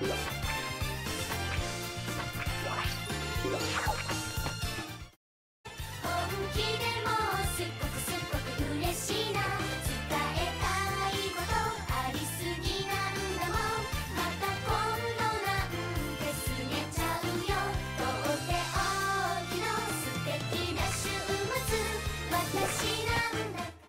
Yeah. Come back.